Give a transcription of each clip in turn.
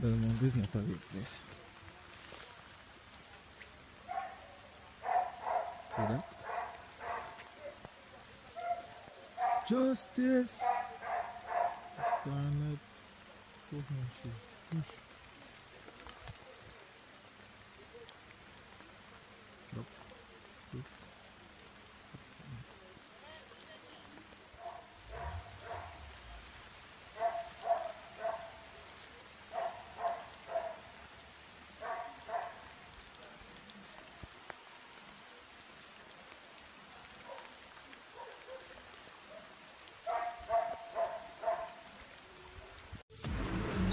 Belmont is not a big place. See that? Justice! Scarlet. Oh, no, she- Nope.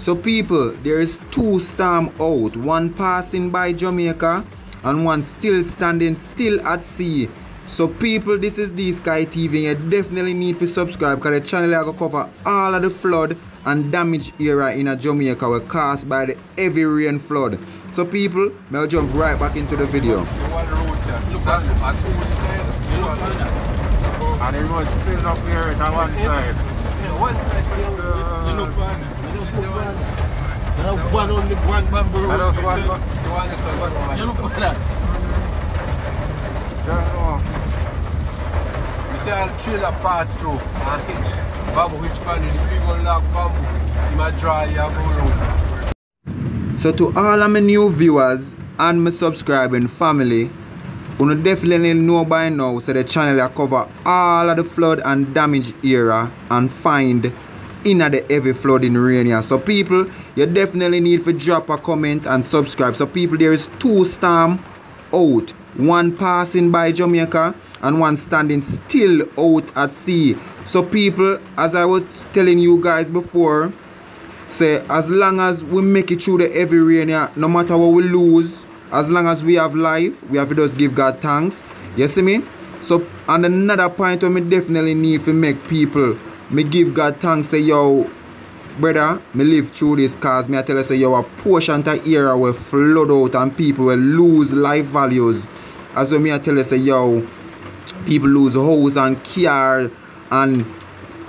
So people, there is two storm out, one passing by Jamaica and one still standing still at sea. So people, this is the Sky TV you definitely need to subscribe because the channel I cover all of the flood and damage area in a Jamaica were caused by the heavy rain flood. So people, may I jump right back into the video. And it was filled up here on one side. One side. see, You you look on. You look on it. There one only one one, one, one one You one. See trailer pass through and. Bamboo hitch man the big old bamboo. He might draw you and. So to all of my new viewers and my subscribing family, you definitely know by now so the channel I cover all of the flood and damage era and find in the heavy flooding here. So people, you definitely need to drop a comment and subscribe. So people, there is two storm out. One passing by Jamaica and one standing still out at sea. So people, as I was telling you guys before, say as long as we make it through the heavy rain no matter what we lose, as long as we have life, we have to just give God thanks. You see me? So and another point where me definitely need to make people me give God thanks say yo brother, me live through this cause me I tell you say yo a portion of area will flood out and people will lose life values. As well me I tell you say yo people lose house and car and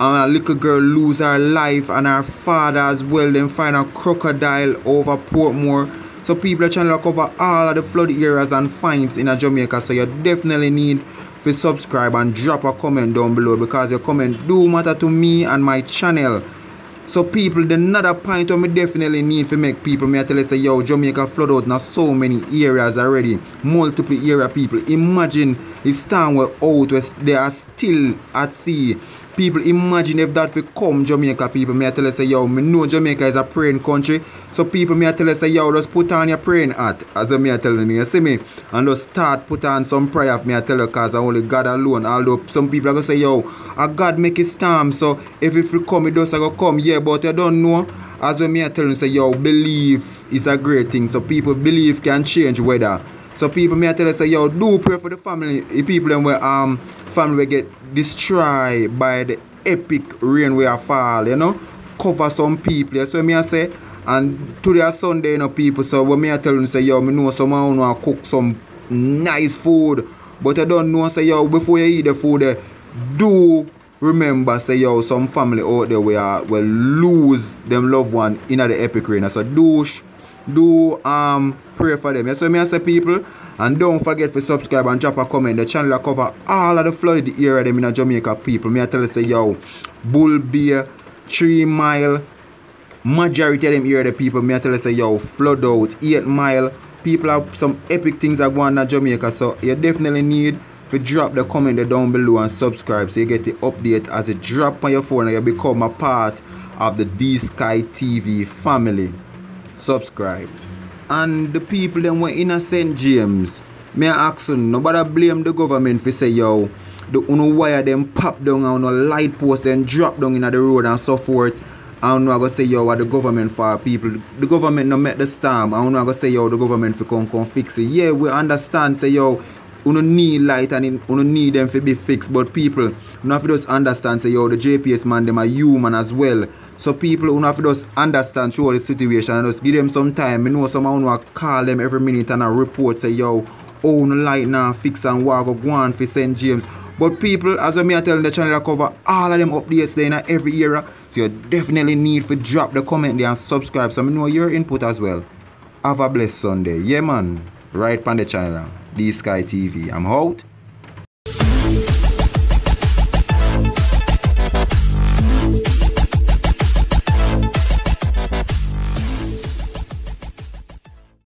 and a little girl lose her life and her father as well then find a crocodile over Portmore so people are trying to cover all of the flood areas and finds in Jamaica so you definitely need to subscribe and drop a comment down below because your comment do matter to me and my channel so people, the another point where me definitely need to make people, me tell you say, yo, Jamaica flood out now so many areas already, multiple area people. Imagine it's time we're out, where they are still at sea. People imagine if that will come Jamaica people, me I tell you say, yo, me know Jamaica is a praying country. So people, me I tell you say, yo, just put on your praying hat, as me I tell you, you see me, and just start put on some prayer, me I tell you, cause I only God alone. Although some people are gonna say, yo, a God make it storm, so if it come, it does go come, yeah, but you don't know. As when me I tell you, say, yo, believe is a great thing. So people believe can change weather. So people I tell you, say, yo, do pray for the family, the people them where um family will get destroyed by the epic rain where fall, you know. Cover some people. What me I say. And today Sunday, you know, people. So when me I tell you, say, yo, me know someone wanna cook some nice food. But I don't know, say, yo, before you eat the food, eh, do remember, say, yo, some family out there will, will lose them loved one in the epic rain. So do, sh- do um pray for them. Yes, so me I say, people. And don't forget to subscribe and drop a comment. The channel will cover all of the flooded area them in Jamaica people. Me I tell you, say, yo, Bull Bay, Three Mile, majority of them area the people me I tell you say yo flood out 8 mile people have some epic things that go on in Jamaica so you definitely need to drop the comment down below and subscribe so you get the update as it drop on your phone and you become a part of the D Sky TV family subscribe and the people them were in a St. James. Me I ask nobody blame the government for say yo the uno wire them pop down and uno light post then drop down in the road and so forth. And I go say yo what the government for people? The government no make the storm. And I go say yo the government for come come fix it. Yeah we understand say yo uno need light and in- uno need them to be fixed but people uno have to just understand say yo the JPS man them are human as well so people uno have to just understand through the situation and just give them some time You know some uno call them every minute and a report say yo oh no light now fix and walk go on for St. James but people, as well me I tell the channel I cover all of them updates there in every era. So you definitely need to drop the comment there and subscribe so I know your input as well. Have a blessed Sunday. Yeah man. Right on the channel. D Sky TV. I'm out.